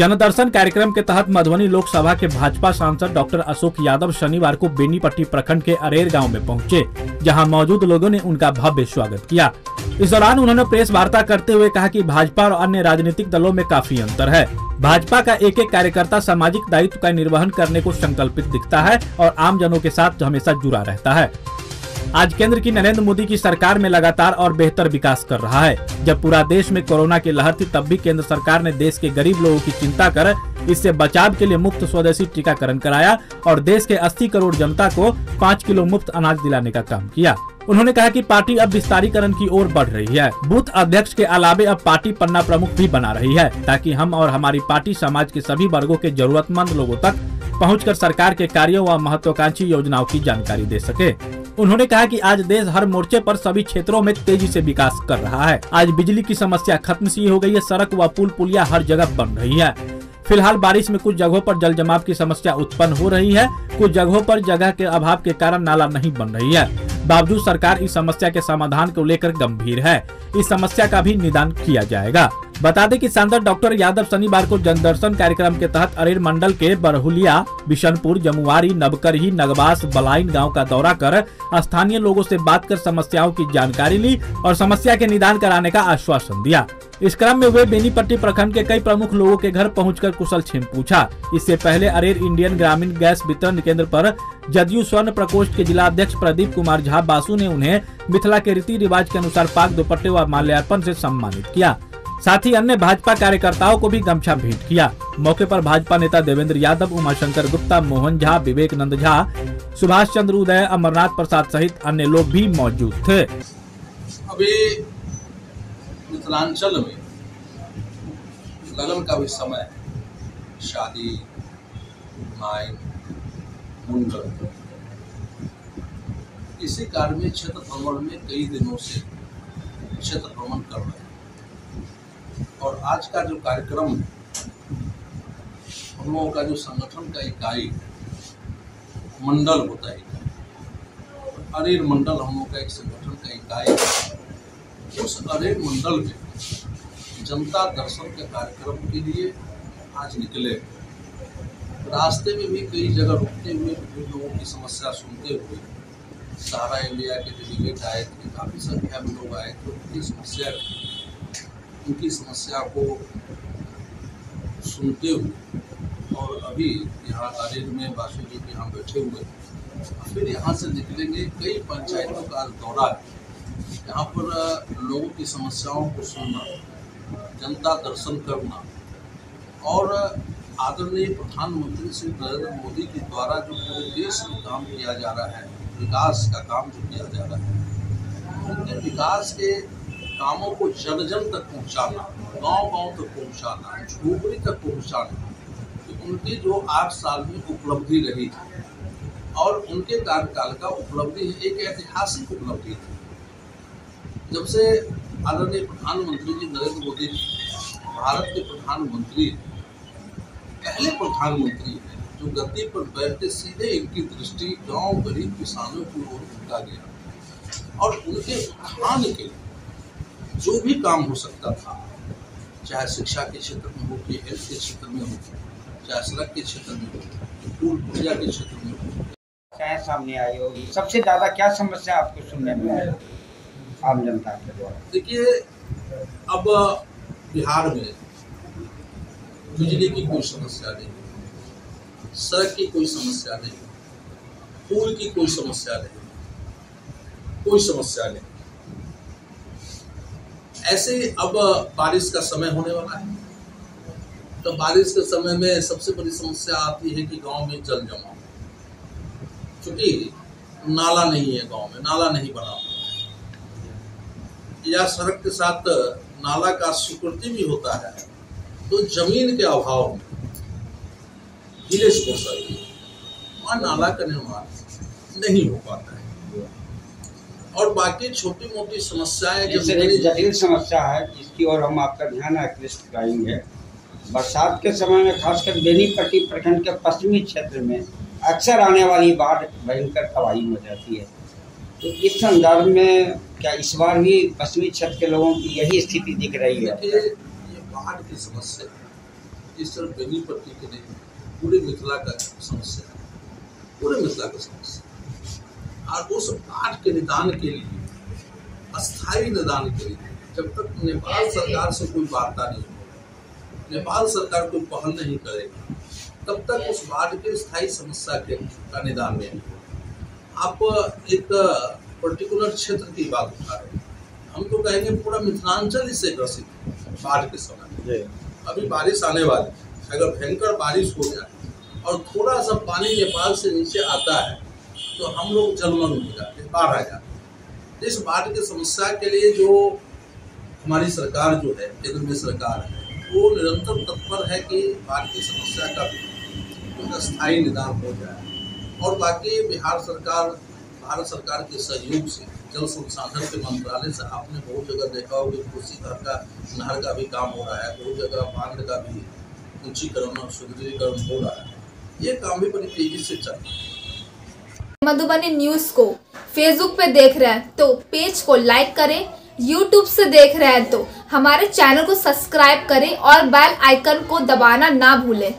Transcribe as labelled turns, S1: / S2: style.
S1: जनदर्शन कार्यक्रम के तहत मधुबनी लोकसभा के भाजपा सांसद डॉक्टर अशोक यादव शनिवार को बेनीपट्टी प्रखंड के अरेर गाँव में पहुँचे, जहाँ मौजूद लोगों ने उनका भव्य स्वागत किया। इस दौरान उन्होंने प्रेस वार्ता करते हुए कहा कि भाजपा और अन्य राजनीतिक दलों में काफ़ी अंतर है। भाजपा का एक एक कार्यकर्ता सामाजिक दायित्व का निर्वहन करने को संकल्पित दिखता है और आम जनों के साथ हमेशा जुड़ा रहता है। आज केंद्र की नरेंद्र मोदी की सरकार में लगातार और बेहतर विकास कर रहा है। जब पूरा देश में कोरोना की लहर थी, तब भी केंद्र सरकार ने देश के गरीब लोगों की चिंता कर इससे बचाव के लिए मुफ़्त स्वदेशी टीकाकरण कराया और देश के 80 करोड़ जनता को 5 किलो मुफ़्त अनाज दिलाने का काम किया। उन्होंने कहा कि पार्टी अब विस्तारीकरण की ओर बढ़ रही है। बूथ अध्यक्ष के अलावे अब पार्टी पन्ना प्रमुख भी बना रही है, ताकि हम और हमारी पार्टी समाज के सभी वर्गो के जरूरतमंद लोगों तक पहुंचकर सरकार के कार्यों व महत्वाकांक्षी योजनाओं की जानकारी दे सके। उन्होंने कहा कि आज देश हर मोर्चे पर सभी क्षेत्रों में तेज़ी से विकास कर रहा है। आज बिजली की समस्या खत्म सी हो गई है, सड़क व पुल पुलिया हर जगह बन रही है। फ़िलहाल बारिश में कुछ जगहों पर जल जमाव की समस्या उत्पन्न हो रही है। कुछ जगहों पर जगह के अभाव के कारण नाला नहीं बन रही है। बावजूद सरकार इस समस्या के समाधान को लेकर गंभीर है। इस समस्या का भी निदान किया जाएगा। बता दें कि सांसद डॉक्टर यादव शनिवार को जनदर्शन कार्यक्रम के तहत अरेर मंडल के बरहुलिया, बिशनपुर, जमुआरी, नबकरही, नगबास, बलाइन गाँव का दौरा कर स्थानीय लोगों से बात कर समस्याओं की जानकारी ली और समस्या के निदान कराने का आश्वासन दिया। इस क्रम में वे बेनीपट्टी प्रखंड के कई प्रमुख लोगों के घर पहुंचकर कुशल छेम पूछा। इससे पहले अरेर इंडियन ग्रामीण गैस वितरण केंद्र पर जदयू स्वर्ण प्रकोष्ठ के जिला अध्यक्ष प्रदीप कुमार झा बासु ने उन्हें मिथिला के रीति रिवाज के अनुसार पाक दुपट्टे व माल्यार्पण से सम्मानित किया। साथ ही अन्य भाजपा कार्यकर्ताओं को भी गमछा भेंट किया। मौके पर भाजपा नेता देवेंद्र यादव, उमाशंकर गुप्ता, मोहन झा विवेक नंद झा, सुभाष चंद्र उदय, अमरनाथ प्रसाद सहित अन्य लोग भी मौजूद थे।
S2: अभी मिथिलांचल में लगन का भी समय शादी माइन मुंडन। इसी कार्य में क्षेत्र भ्रमण में कई दिनों से क्षेत्र भ्रमण कर रहे हैं। और आज का जो कार्यक्रम हम लोगों का जो संगठन का इकाई मंडल होता है अरेर मंडल हम लोग का एक संगठन का इकाई उस अरेर मंडल में जनता दर्शन के कार्यक्रम के लिए आज निकले रास्ते में भी कई जगह रुकते हुए लोगों की समस्या सुनते हुए सहारा इंडिया के डेलीगेट आए थे, काफ़ी संख्या में लोग आए थे, उनकी समस्या उनकी समस्या को सुनते हुए और अभी यहाँ अरेर में बासु जी के यहाँ बैठे हुए फिर यहाँ से निकलेंगे कई पंचायतों का दौरा है यहाँ पर लोगों की समस्याओं को सुनना, जनता दर्शन करना और आदरणीय प्रधानमंत्री श्री नरेंद्र मोदी के द्वारा जो पूरे देश में काम किया जा रहा है, विकास का काम जो किया जा रहा है उनके विकास के कामों को जन जन तक पहुंचाना गाँव गाँव तक पहुंचाना, झोपड़ी तक पहुंचाना तो उनकी जो आठ साल में उपलब्धि रही थी। और उनके कार्यकाल का उपलब्धि एक ऐतिहासिक उपलब्धि थी। जब से आदरणीय प्रधानमंत्री जी नरेंद्र मोदी भारत के प्रधानमंत्री, पहले प्रधानमंत्री हैं जो गद्दी पर बैठते सीधे इनकी दृष्टि गाँव गरीब किसानों की ओर उठा गया। और उनके उत्थान के लिए जो भी काम हो सकता था चाहे शिक्षा के क्षेत्र में हो कि हेल्थ के क्षेत्र में हो चाहे सड़क के क्षेत्र में हो पुल पुलिया के क्षेत्र में हो।
S3: चाहे सामने आई होगी? सबसे ज़्यादा क्या समस्या आपको सुनने में आई? आम जनता के द्वारा।
S2: देखिए अब बिहार में बिजली की कोई समस्या नहीं सड़क की कोई समस्या नहीं पुल की कोई समस्या नहीं कोई समस्या नहीं। ऐसे ही अब बारिश का समय होने वाला है। तो बारिश के समय में सबसे बड़ी समस्या आती है कि गाँव में जल जमाव क्योंकि नाला नहीं है गाँव में, नाला नहीं बना या सड़क के साथ नाला का स्वीकृति भी होता है तो ज़मीन के अभाव में विलेज कौशल वहाँ नाला का निर्माण नहीं हो पाता है। और बाकी छोटी मोटी समस्याएँ
S3: जैसे एक जटिल समस्या है जिसकी ओर हम आपका ध्यान आकृष्ट कराएँगे बरसात के समय में खासकर बेनीपट्टी प्रखंड के पश्चिमी क्षेत्र में अक्सर आने वाली बाढ़ भयंकर तबाही हो जाती है। तो इस संदर्भ में क्या इस बार भी पश्चिमी क्षेत्र के लोगों की यही स्थिति दिख रही है?
S2: ये बाढ़ की समस्या ये सिर्फ़ बेनीपट्टी के नहीं पूरे मिथिला का समस्या है। पूरे मिथिला का समस्या और उस बाढ़ के निदान के लिए अस्थायी निदान के लिए जब तक नेपाल सरकार से कोई वार्ता नहीं होगी नेपाल सरकार कोई पहल नहीं करेगी तब तक उस बाढ़ के स्थायी समस्या के का निदान नहीं आप एक पर्टिकुलर क्षेत्र की बात उठा रहे हैं। हम तो कहेंगे पूरा मिथिलांचल इससे ग्रसित है बाढ़ के समय। अभी बारिश आने वाली है। अगर भयंकर बारिश हो जाए और थोड़ा सा पानी नेपाल से नीचे आता है तो हम लोग जलमग्न हो जाते बाढ़ आ जाते इस बाढ़ की समस्या के लिए जो हमारी सरकार जो है, केंद्र में सरकार है, वो निरंतर तत्पर है कि बाढ़ की समस्या का एक स्थायी निदान हो जाए। और बाकी बिहार सरकार, भारत सरकार के सहयोग से, जल संसाधन के मंत्रालय से आपने बहुत जगह देखा होगा कोसी घर का, नहर का भी काम हो रहा है, बहुत जगह बाँध का भी ऊंचीकरण और सुदृढ़ीकरण हो रहा है। ये काम भी बड़ी तेज़ी से चल रहा है।
S4: मधुबनी न्यूज़ को फेसबुक पे देख रहे हैं तो पेज को लाइक करें यूट्यूब से देख रहे हैं तो हमारे चैनल को सब्सक्राइब करें और बेल आइकन को दबाना ना भूलें।